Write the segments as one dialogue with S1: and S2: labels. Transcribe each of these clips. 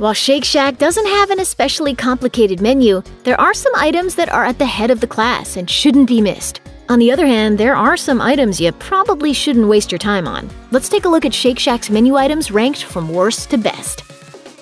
S1: While Shake Shack doesn't have an especially complicated menu, there are some items that are at the head of the class and shouldn't be missed. On the other hand, there are some items you probably shouldn't waste your time on. Let's take a look at Shake Shack's menu items ranked from worst to best.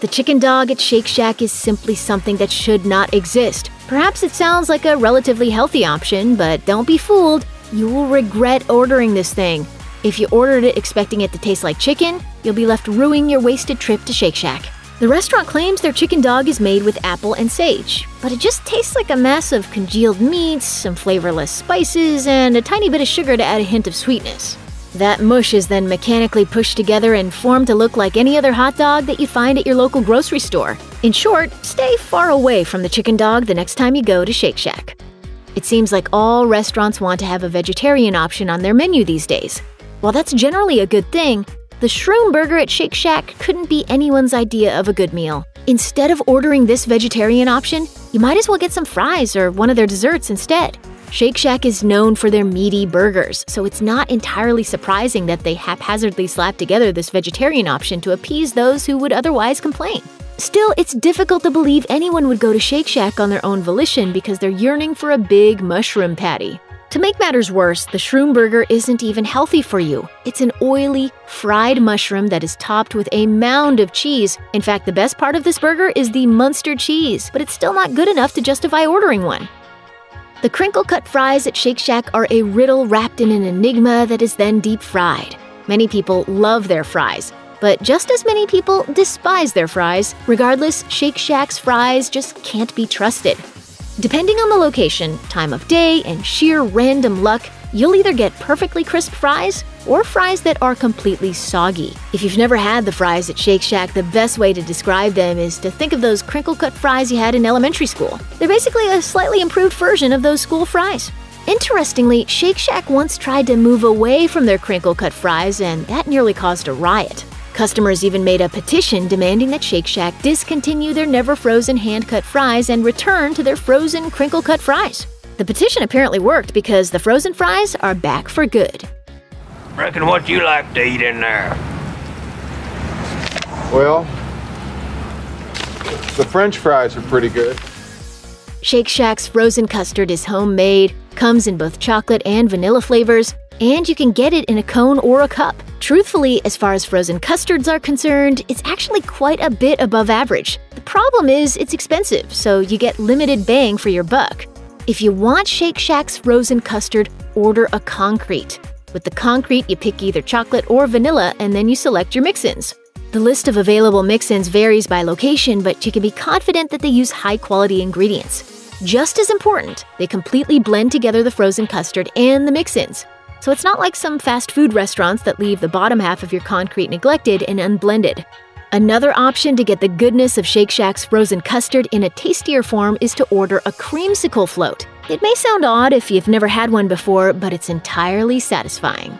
S1: The chicken dog at Shake Shack is simply something that should not exist. Perhaps it sounds like a relatively healthy option, but don't be fooled. You will regret ordering this thing. If you ordered it expecting it to taste like chicken, you'll be left ruining your wasted trip to Shake Shack. The restaurant claims their chicken dog is made with apple and sage, but it just tastes like a mess of congealed meats, some flavorless spices, and a tiny bit of sugar to add a hint of sweetness. That mush is then mechanically pushed together and formed to look like any other hot dog that you find at your local grocery store. In short, stay far away from the chicken dog the next time you go to Shake Shack. It seems like all restaurants want to have a vegetarian option on their menu these days. While that's generally a good thing, the Shroom Burger at Shake Shack couldn't be anyone's idea of a good meal. Instead of ordering this vegetarian option, you might as well get some fries or one of their desserts instead. Shake Shack is known for their meaty burgers, so it's not entirely surprising that they haphazardly slapped together this vegetarian option to appease those who would otherwise complain. Still, it's difficult to believe anyone would go to Shake Shack on their own volition because they're yearning for a big mushroom patty. To make matters worse, the shroom burger isn't even healthy for you. It's an oily, fried mushroom that is topped with a mound of cheese. In fact, the best part of this burger is the Munster cheese, but it's still not good enough to justify ordering one. The crinkle cut fries at Shake Shack are a riddle wrapped in an enigma that is then deep fried. Many people love their fries, but just as many people despise their fries. Regardless, Shake Shack's fries just can't be trusted. Depending on the location, time of day, and sheer random luck, you'll either get perfectly crisp fries or fries that are completely soggy. If you've never had the fries at Shake Shack, the best way to describe them is to think of those crinkle cut fries you had in elementary school. They're basically a slightly improved version of those school fries. Interestingly, Shake Shack once tried to move away from their crinkle cut fries, and that nearly caused a riot. Customers even made a petition demanding that Shake Shack discontinue their never frozen hand cut fries and return to their frozen crinkle cut fries. The petition apparently worked because the frozen fries are back for good.
S2: Reckon what you like to eat in there?
S3: Well, the french fries are pretty good.
S1: Shake Shack's frozen custard is homemade, comes in both chocolate and vanilla flavors, and you can get it in a cone or a cup. Truthfully, as far as frozen custards are concerned, it's actually quite a bit above average. The problem is it's expensive, so you get limited bang for your buck. If you want Shake Shack's frozen custard, order a concrete. With the concrete, you pick either chocolate or vanilla and then you select your mix-ins. The list of available mix-ins varies by location, but you can be confident that they use high-quality ingredients. Just as important, they completely blend together the frozen custard and the mix-ins so it's not like some fast food restaurants that leave the bottom half of your concrete neglected and unblended. Another option to get the goodness of Shake Shack's frozen custard in a tastier form is to order a creamsicle float. It may sound odd if you've never had one before, but it's entirely satisfying.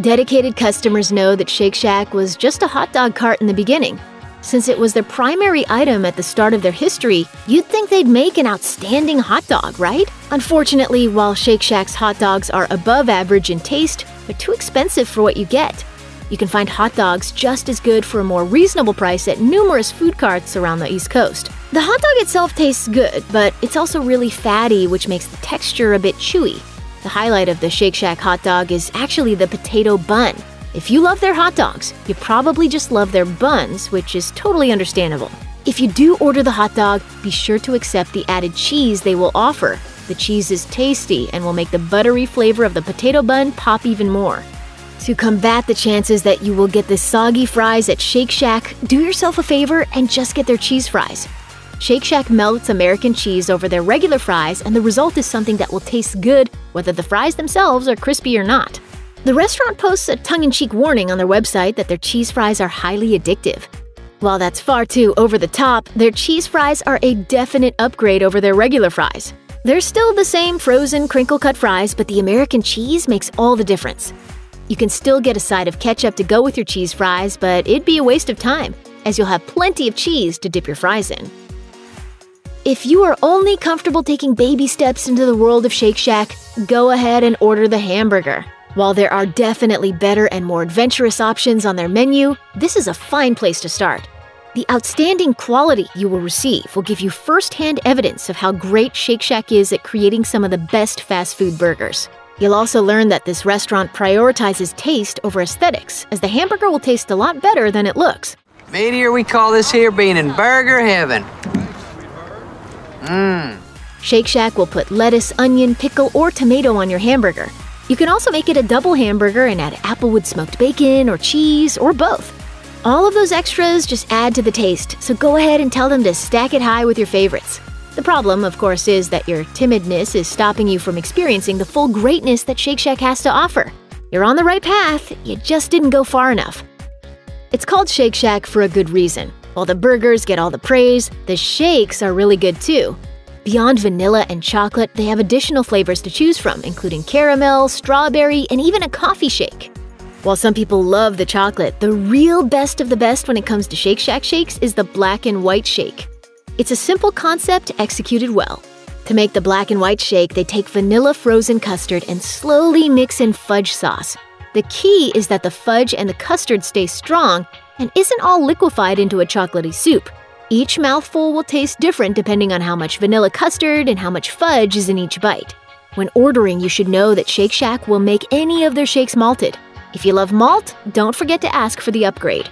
S1: Dedicated customers know that Shake Shack was just a hot dog cart in the beginning, since it was their primary item at the start of their history, you'd think they'd make an outstanding hot dog, right? Unfortunately, while Shake Shack's hot dogs are above average in taste, they're too expensive for what you get. You can find hot dogs just as good for a more reasonable price at numerous food carts around the East Coast. The hot dog itself tastes good, but it's also really fatty, which makes the texture a bit chewy. The highlight of the Shake Shack hot dog is actually the potato bun. If you love their hot dogs, you probably just love their buns, which is totally understandable. If you do order the hot dog, be sure to accept the added cheese they will offer. The cheese is tasty and will make the buttery flavor of the potato bun pop even more. To combat the chances that you will get the soggy fries at Shake Shack, do yourself a favor and just get their cheese fries. Shake Shack melts American cheese over their regular fries, and the result is something that will taste good whether the fries themselves are crispy or not. The restaurant posts a tongue in cheek warning on their website that their cheese fries are highly addictive. While that's far too over the top, their cheese fries are a definite upgrade over their regular fries. They're still the same frozen crinkle cut fries, but the American cheese makes all the difference. You can still get a side of ketchup to go with your cheese fries, but it'd be a waste of time, as you'll have plenty of cheese to dip your fries in. If you are only comfortable taking baby steps into the world of Shake Shack, go ahead and order the hamburger. While there are definitely better and more adventurous options on their menu, this is a fine place to start. The outstanding quality you will receive will give you firsthand evidence of how great Shake Shack is at creating some of the best fast food burgers. You'll also learn that this restaurant prioritizes taste over aesthetics, as the hamburger will taste a lot better than it looks.
S4: Meteor, we call this here being in burger heaven. Mmm.
S1: Shake Shack will put lettuce, onion, pickle, or tomato on your hamburger. You can also make it a double hamburger and add applewood smoked bacon or cheese or both. All of those extras just add to the taste, so go ahead and tell them to stack it high with your favorites. The problem, of course, is that your timidness is stopping you from experiencing the full greatness that Shake Shack has to offer. You're on the right path, you just didn't go far enough. It's called Shake Shack for a good reason. While the burgers get all the praise, the shakes are really good too. Beyond vanilla and chocolate, they have additional flavors to choose from, including caramel, strawberry, and even a coffee shake. While some people love the chocolate, the real best of the best when it comes to Shake Shack shakes is the black and white shake. It's a simple concept executed well. To make the black and white shake, they take vanilla frozen custard and slowly mix in fudge sauce. The key is that the fudge and the custard stay strong and isn't all liquefied into a chocolatey soup. Each mouthful will taste different depending on how much vanilla custard and how much fudge is in each bite. When ordering, you should know that Shake Shack will make any of their shakes malted. If you love malt, don't forget to ask for the upgrade.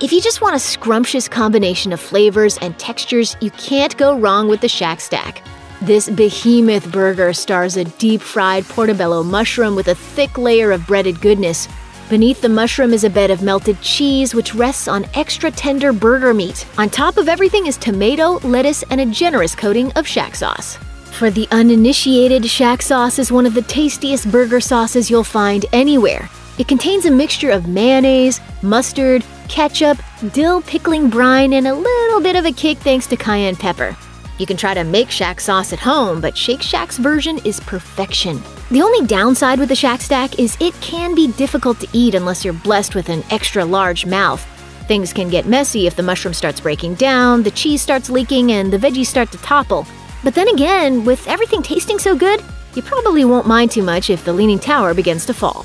S1: If you just want a scrumptious combination of flavors and textures, you can't go wrong with the Shack Stack. This behemoth burger stars a deep fried portobello mushroom with a thick layer of breaded goodness. Beneath the mushroom is a bed of melted cheese, which rests on extra tender burger meat. On top of everything is tomato, lettuce, and a generous coating of Shack sauce. For the uninitiated, Shack sauce is one of the tastiest burger sauces you'll find anywhere. It contains a mixture of mayonnaise, mustard, ketchup, dill pickling brine, and a little bit of a kick thanks to cayenne pepper. You can try to make Shack sauce at home, but Shake Shack's version is perfection. The only downside with the Shack Stack is it can be difficult to eat unless you're blessed with an extra large mouth. Things can get messy if the mushroom starts breaking down, the cheese starts leaking, and the veggies start to topple. But then again, with everything tasting so good, you probably won't mind too much if the Leaning Tower begins to fall.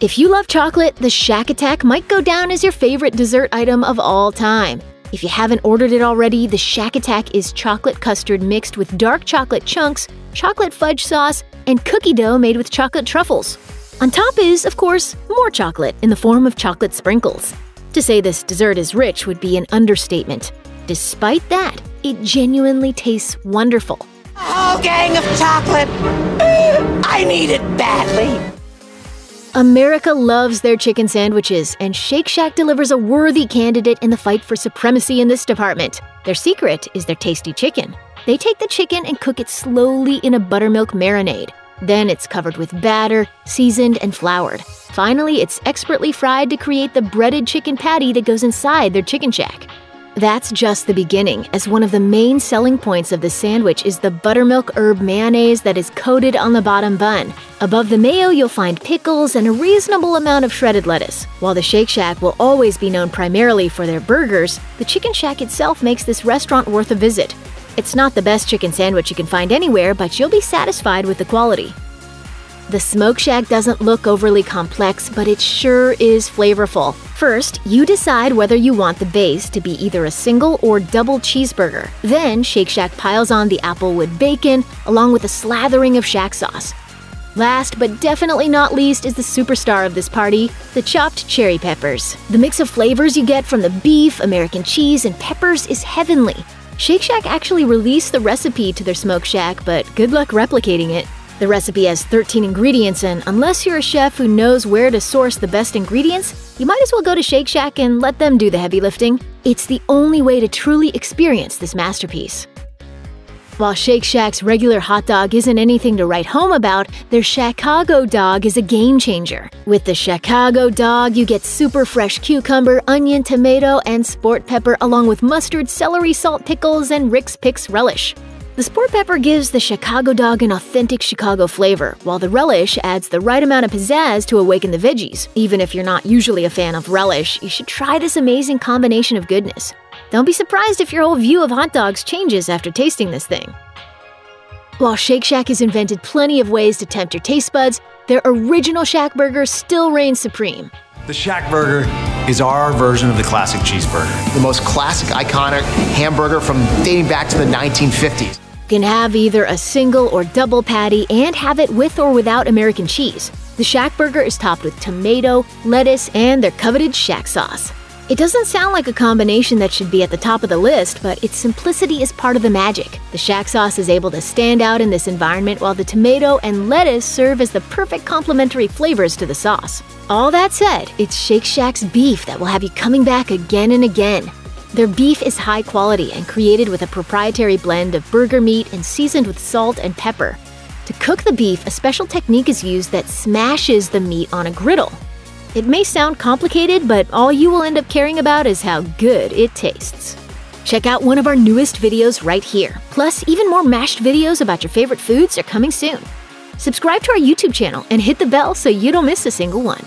S1: If you love chocolate, the Shack Attack might go down as your favorite dessert item of all time. If you haven't ordered it already, the Shack Attack is chocolate custard mixed with dark chocolate chunks, chocolate fudge sauce, and cookie dough made with chocolate truffles. On top is, of course, more chocolate in the form of chocolate sprinkles. To say this dessert is rich would be an understatement. Despite that, it genuinely tastes wonderful.
S5: A whole gang of chocolate. I need it badly.
S1: America loves their chicken sandwiches, and Shake Shack delivers a worthy candidate in the fight for supremacy in this department. Their secret is their tasty chicken. They take the chicken and cook it slowly in a buttermilk marinade. Then it's covered with batter, seasoned, and floured. Finally, it's expertly fried to create the breaded chicken patty that goes inside their chicken shack. That's just the beginning, as one of the main selling points of the sandwich is the buttermilk herb mayonnaise that is coated on the bottom bun. Above the mayo, you'll find pickles and a reasonable amount of shredded lettuce. While the Shake Shack will always be known primarily for their burgers, the Chicken Shack itself makes this restaurant worth a visit. It's not the best chicken sandwich you can find anywhere, but you'll be satisfied with the quality. The Smoke Shack doesn't look overly complex, but it sure is flavorful. First, you decide whether you want the base to be either a single or double cheeseburger. Then, Shake Shack piles on the applewood bacon along with a slathering of Shack sauce. Last but definitely not least is the superstar of this party, the chopped cherry peppers. The mix of flavors you get from the beef, American cheese, and peppers is heavenly. Shake Shack actually released the recipe to their Smoke Shack, but good luck replicating it. The recipe has 13 ingredients, and unless you're a chef who knows where to source the best ingredients, you might as well go to Shake Shack and let them do the heavy lifting. It's the only way to truly experience this masterpiece. While Shake Shack's regular hot dog isn't anything to write home about, their Chicago dog is a game changer. With the Chicago dog, you get super fresh cucumber, onion, tomato, and sport pepper, along with mustard, celery, salt, pickles, and Rick's Picks relish. The sport pepper gives the Chicago dog an authentic Chicago flavor, while the relish adds the right amount of pizzazz to awaken the veggies. Even if you're not usually a fan of relish, you should try this amazing combination of goodness. Don't be surprised if your whole view of hot dogs changes after tasting this thing. While Shake Shack has invented plenty of ways to tempt your taste buds, their original Shack burger still reigns supreme.
S6: The Shack Burger is our version of the classic cheeseburger.
S7: The most classic, iconic hamburger from dating back to the 1950s.
S1: You can have either a single or double patty and have it with or without American cheese. The Shack Burger is topped with tomato, lettuce, and their coveted Shack sauce. It doesn't sound like a combination that should be at the top of the list, but its simplicity is part of the magic. The Shack sauce is able to stand out in this environment while the tomato and lettuce serve as the perfect complementary flavors to the sauce. All that said, it's Shake Shack's beef that will have you coming back again and again. Their beef is high quality and created with a proprietary blend of burger meat and seasoned with salt and pepper. To cook the beef, a special technique is used that smashes the meat on a griddle. It may sound complicated, but all you will end up caring about is how good it tastes. Check out one of our newest videos right here. Plus, even more mashed videos about your favorite foods are coming soon. Subscribe to our YouTube channel and hit the bell so you don't miss a single one.